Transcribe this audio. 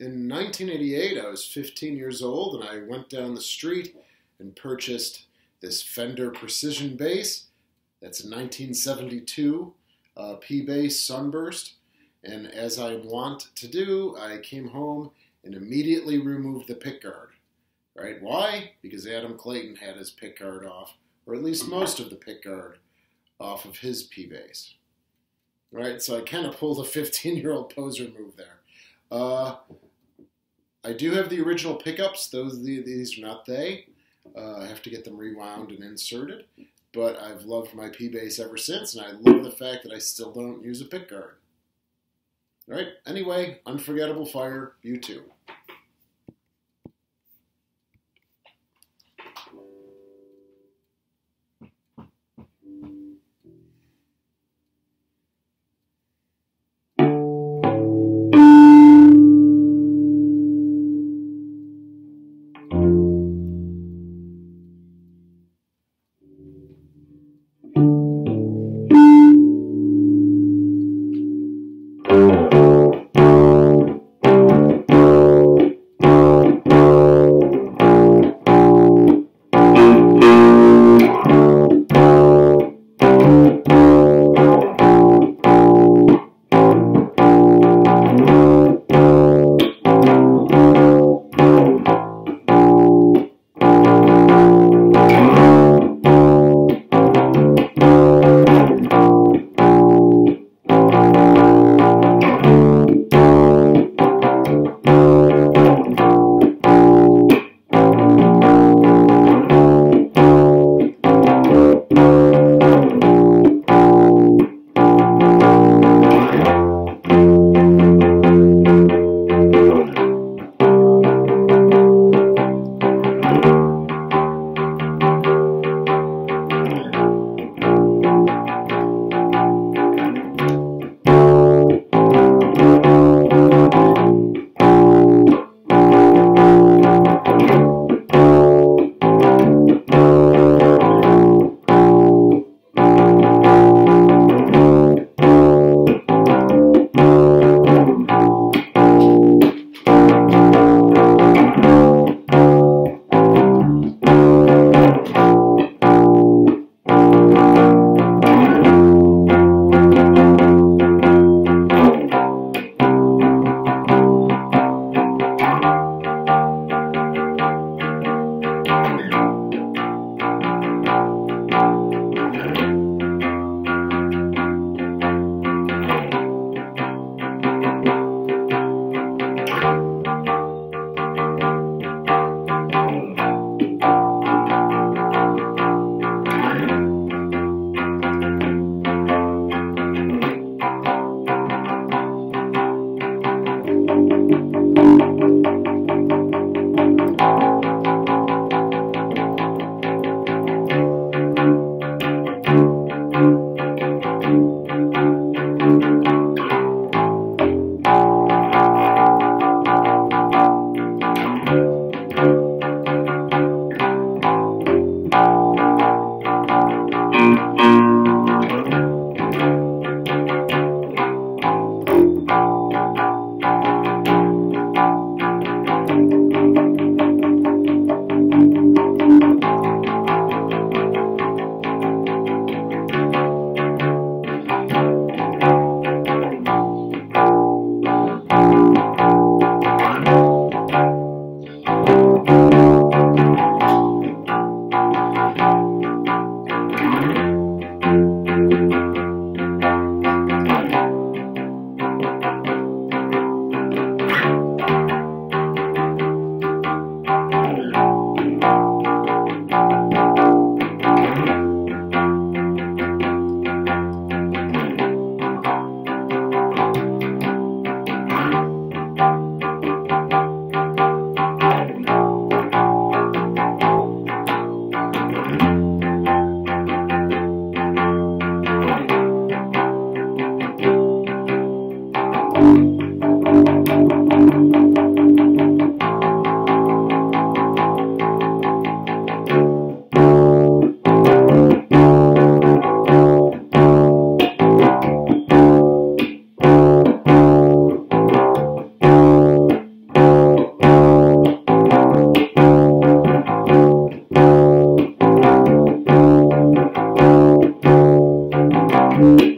In 1988, I was 15 years old and I went down the street and purchased this Fender Precision bass. That's a 1972 uh, P bass Sunburst. And as I want to do, I came home and immediately removed the pickguard. Right? Why? Because Adam Clayton had his pickguard off, or at least most of the pickguard off of his P bass. Right? So I kind of pulled a 15 year old poser move there. Uh, I do have the original pickups. Those these are not they. Uh, I have to get them rewound and inserted. But I've loved my P bass ever since, and I love the fact that I still don't use a pickguard. All right. Anyway, unforgettable fire. U2. Bye.